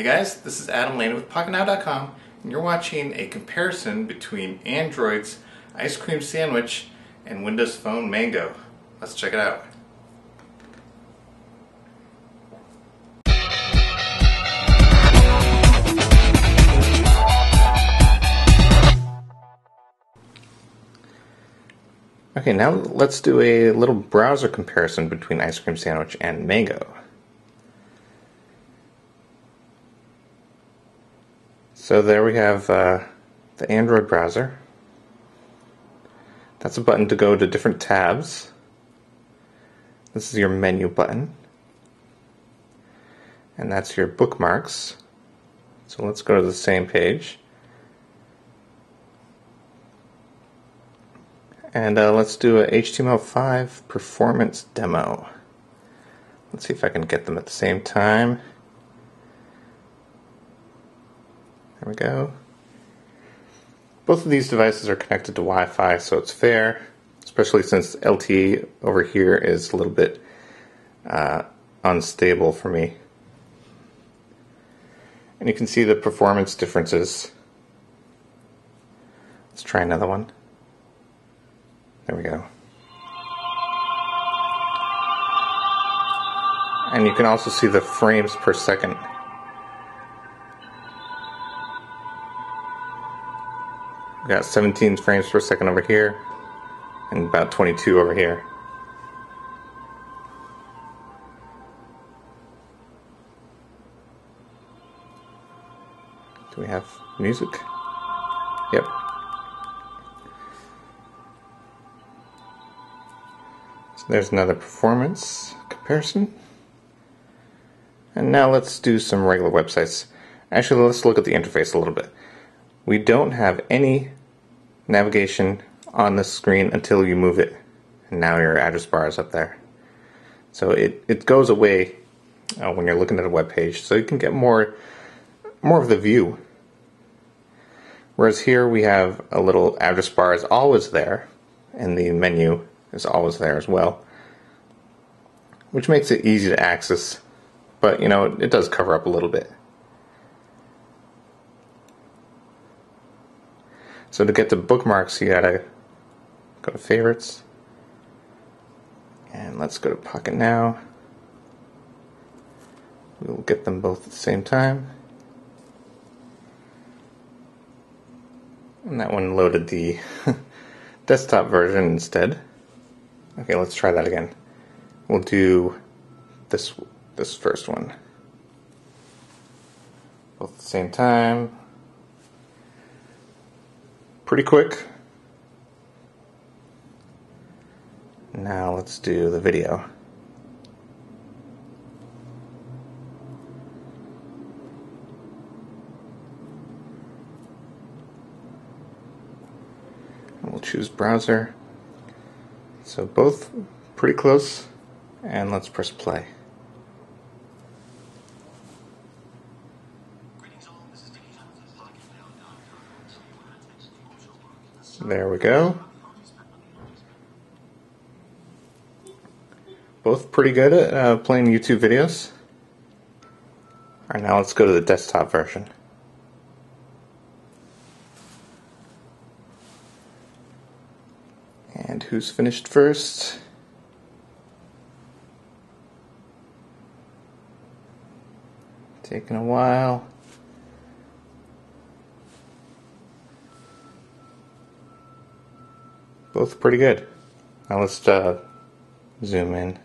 Hey guys, this is Adam Lein with PocketNow.com and you're watching a comparison between Android's ice cream sandwich and Windows Phone Mango. Let's check it out. Okay, now let's do a little browser comparison between Ice Cream Sandwich and Mango. So there we have uh, the Android browser. That's a button to go to different tabs. This is your menu button. And that's your bookmarks. So let's go to the same page. And uh, let's do a HTML5 performance demo. Let's see if I can get them at the same time. There we go. Both of these devices are connected to Wi-Fi, so it's fair, especially since LTE over here is a little bit uh, unstable for me. And you can see the performance differences. Let's try another one. There we go. And you can also see the frames per second. Got 17 frames per second over here and about 22 over here. Do we have music? Yep. So there's another performance comparison. And now let's do some regular websites. Actually, let's look at the interface a little bit we don't have any navigation on the screen until you move it. And now your address bar is up there. So it, it goes away uh, when you're looking at a web page, so you can get more more of the view. Whereas here we have a little address bar is always there, and the menu is always there as well, which makes it easy to access. But you know, it, it does cover up a little bit. So to get to bookmarks, you gotta go to favorites. And let's go to Pocket Now. We'll get them both at the same time. And that one loaded the desktop version instead. Okay, let's try that again. We'll do this this first one. Both at the same time pretty quick. Now let's do the video. We'll choose browser. So both pretty close and let's press play. There we go. Both pretty good at uh, playing YouTube videos. Alright, now let's go to the desktop version. And who's finished first? Taking a while. Both pretty good. Now let's uh, zoom in.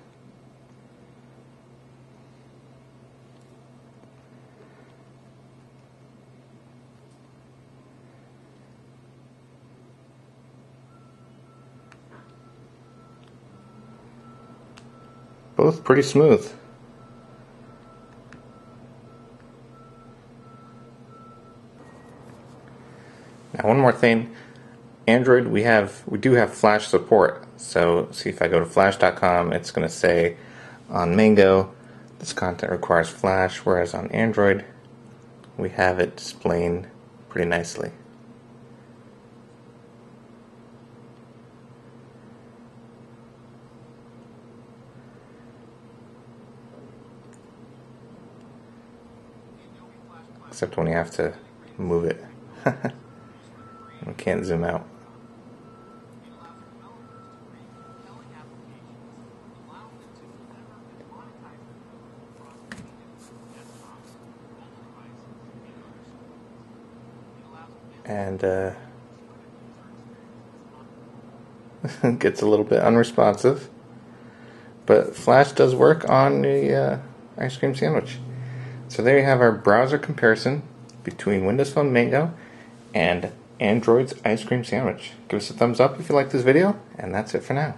Both pretty smooth. Now one more thing, Android, we have we do have Flash support. So see if I go to flash.com, it's going to say on Mango this content requires Flash, whereas on Android we have it displaying pretty nicely. except when you have to move it. we can't zoom out. And uh, gets a little bit unresponsive. But Flash does work on the uh, ice cream sandwich. So there you have our browser comparison between Windows Phone Mango and Android's ice cream sandwich. Give us a thumbs up if you like this video, and that's it for now.